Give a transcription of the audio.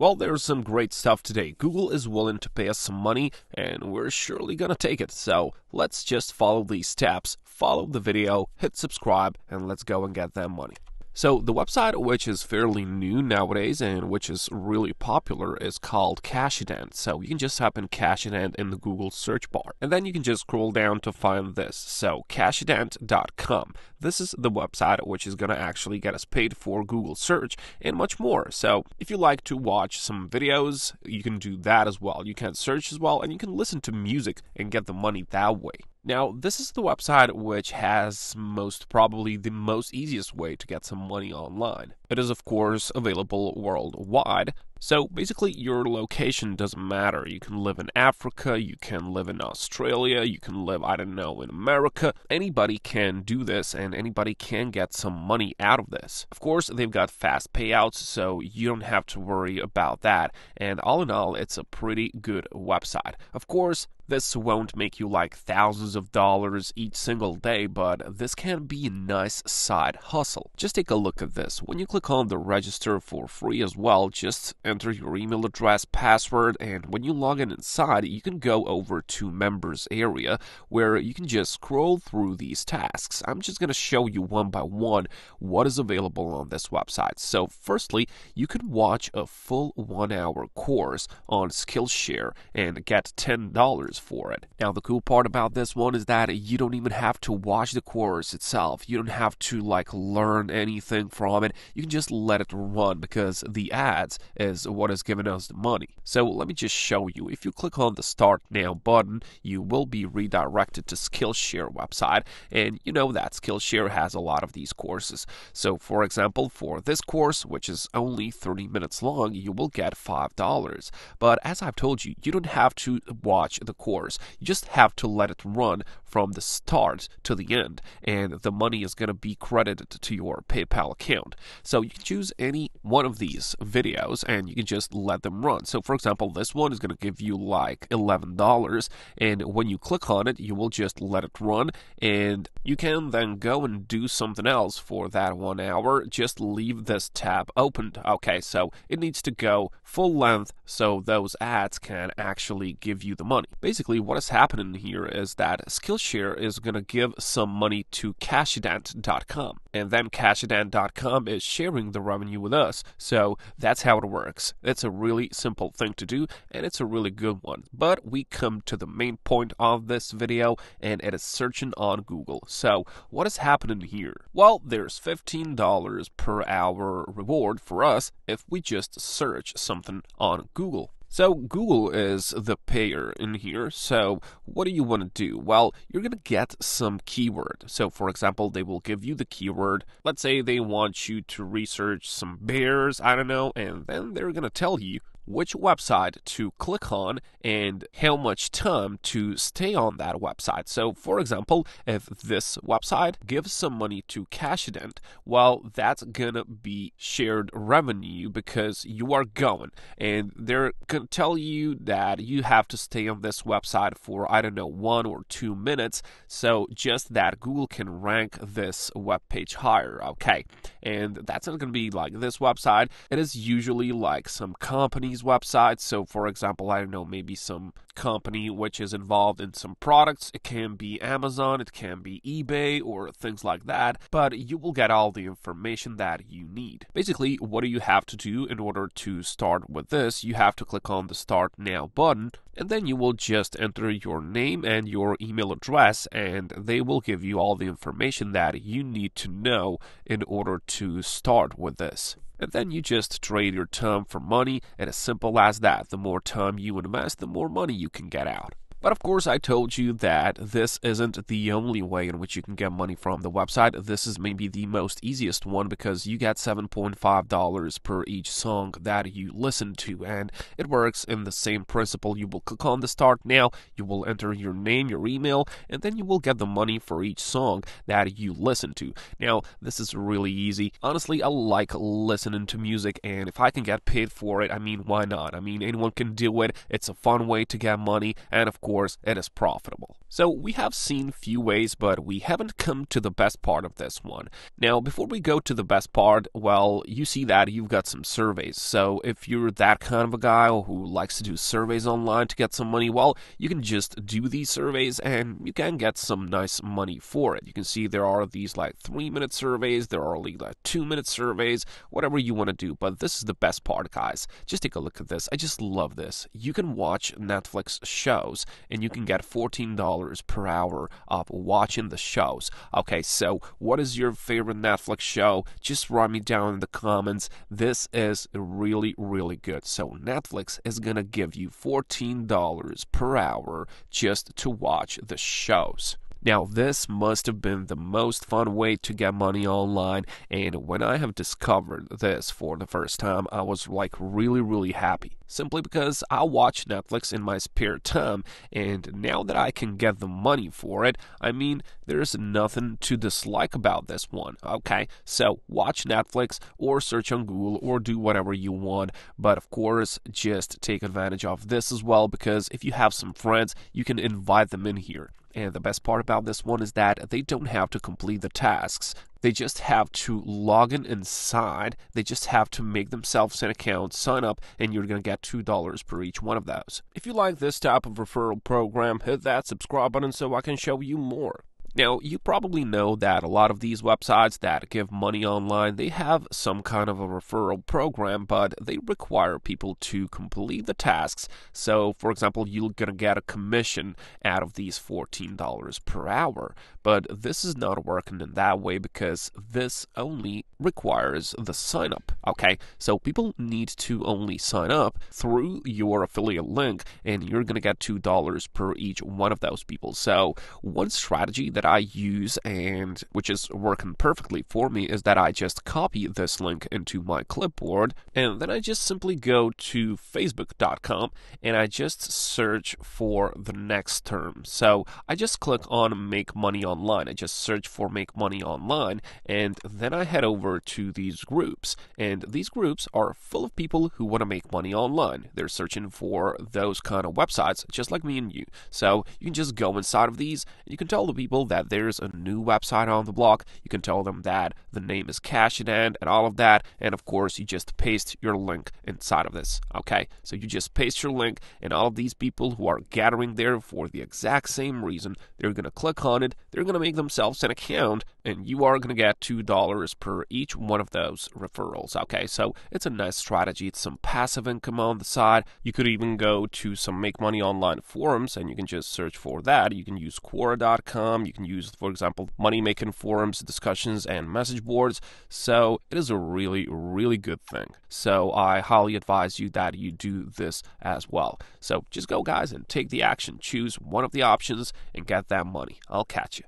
Well, there's some great stuff today. Google is willing to pay us some money, and we're surely to take it. So let's just follow these steps, follow the video, hit subscribe, and let's go and get that money. So the website, which is fairly new nowadays and which is really popular, is called Cashident. So you can just type in Cashident in the Google search bar, and then you can just scroll down to find this. So Cashident.com. This is the website which is going to actually get us paid for Google search and much more. So if you like to watch some videos, you can do that as well. You can search as well, and you can listen to music and get the money that way. Now, this is the website which has most probably the most easiest way to get some money online. It is, of course, available worldwide. So basically, your location doesn't matter. You can live in Africa, you can live in Australia, you can live, I don't know, in America. Anybody can do this and anybody can get some money out of this. Of course, they've got fast payouts, so you don't have to worry about that. And all in all, it's a pretty good website. Of course, this won't make you like thousands of dollars each single day, but this can be a nice side hustle. Just take a look at this. When you click on the register for free as well, just enter your email address, password, and when you log in inside, you can go over to members area where you can just scroll through these tasks. I'm just going to show you one by one what is available on this website. So, firstly, you can watch a full one hour course on Skillshare and get $10 for it. Now, the cool part about this one is that you don't even have to watch the course itself. You don't have to like learn anything from it. You can just let it run because the ads is what is giving us the money. So let me just show you. If you click on the Start Now button, you will be redirected to Skillshare website, and you know that Skillshare has a lot of these courses. So, for example, for this course, which is only 30 minutes long, you will get $5. But as I've told you, you don't have to watch the course. You just have to let it run from the start to the end, and the money is going to be credited to your PayPal account. So you can choose any one of these videos and you can just let them run. So, for example, this one is going to give you like $11, and when you click on it, you will just let it run, and you can then go and do something else for that one hour. Just leave this tab opened. Okay, so it needs to go full length so those ads can actually give you the money. Basically, what is happening here is that Skillshare is going to give some money to Cashident.com, and then Cashident.com is sharing the revenue with us. So that's how it works. It's a really simple thing to do, and it's a really good one. But we come to the main point of this video, and it is searching on Google. So what is happening here? Well, there's $15 per hour reward for us if we just search something on Google. So Google is the payer in here. So what do you want to do? Well, you're going to get some keyword. So for example, they will give you the keyword. Let's say they want you to research some bears, I don't know, and then they're going to tell you which website to click on and how much time to stay on that website. So, for example, if this website gives some money to Cashident, well, that's gonna be shared revenue because you are going and they're gonna tell you that you have to stay on this website for, I don't know, one or two minutes. So, just that Google can rank this web page higher, okay? And that's not gonna be like this website, it is usually like some companies these websites. So, for example, I don't know, maybe some company which is involved in some products. It can be Amazon, it can be eBay, or things like that. But you will get all the information that you need. Basically, what do you have to do in order to start with this? You have to click on the Start Now button, and then you will just enter your name and your email address, and they will give you all the information that you need to know in order to start with this and then you just trade your time for money, and as simple as that. The more time you invest, the more money you can get out. But of course, I told you that this isn't the only way in which you can get money from the website. This is maybe the most easiest one because you get $7.5 per each song that you listen to, and it works in the same principle. You will click on the start now, you will enter your name, your email, and then you will get the money for each song that you listen to. Now, this is really easy. Honestly, I like listening to music, and if I can get paid for it, I mean, why not? I mean, anyone can do it. It's a fun way to get money, and of course, course, it is profitable. So we have seen few ways, but we haven't come to the best part of this one. Now, before we go to the best part, well, you see that you've got some surveys. So if you're that kind of a guy who likes to do surveys online to get some money, well, you can just do these surveys and you can get some nice money for it. You can see there are these like three minute surveys, there are like two minute surveys, whatever you want to do. But this is the best part, guys. Just take a look at this. I just love this. You can watch Netflix shows and you can get $14 per hour of watching the shows. Okay, so what is your favorite Netflix show? Just write me down in the comments. This is really, really good. So Netflix is gonna give you $14 per hour just to watch the shows. Now, this must have been the most fun way to get money online, and when I have discovered this for the first time, I was like really, really happy. Simply because I watch Netflix in my spare time, and now that I can get the money for it, I mean, there's nothing to dislike about this one, okay? So, watch Netflix or search on Google or do whatever you want, but of course, just take advantage of this as well because if you have some friends, you can invite them in here. And the best part about this one is that they don't have to complete the tasks. They just have to log in inside. They just have to make themselves an account, sign up, and you're going to get $2 per each one of those. If you like this type of referral program, hit that subscribe button so I can show you more. Now, you probably know that a lot of these websites that give money online, they have some kind of a referral program, but they require people to complete the tasks. So, for example, you're going to get a commission out of these $14 per hour. But this is not working in that way because this only requires the sign up. Okay, so people need to only sign up through your affiliate link, and you're going to get $2 per each one of those people. So, one strategy that I use and which is working perfectly for me is that I just copy this link into my clipboard and then I just simply go to facebook.com and I just search for the next term. So I just click on make money online. I just search for make money online and then I head over to these groups and these groups are full of people who want to make money online. They're searching for those kind of websites just like me and you. So you can just go inside of these and you can tell the people that there's a new website on the block. You can tell them that the name is Cashident and all of that. And of course, you just paste your link inside of this. Okay, so you just paste your link, and all of these people who are gathering there for the exact same reason, they're going to click on it, they're going to make themselves an account, and you are going to get $2 per each one of those referrals. Okay, so it's a nice strategy. It's some passive income on the side. You could even go to some Make Money Online forums and you can just search for that. You can use Quora.com, you can use, for example, money making forums, discussions, and message boards. So it is a really, really good thing. So I highly advise you that you do this as well. So just go, guys, and take the action. Choose one of the options and get that money. I'll catch you.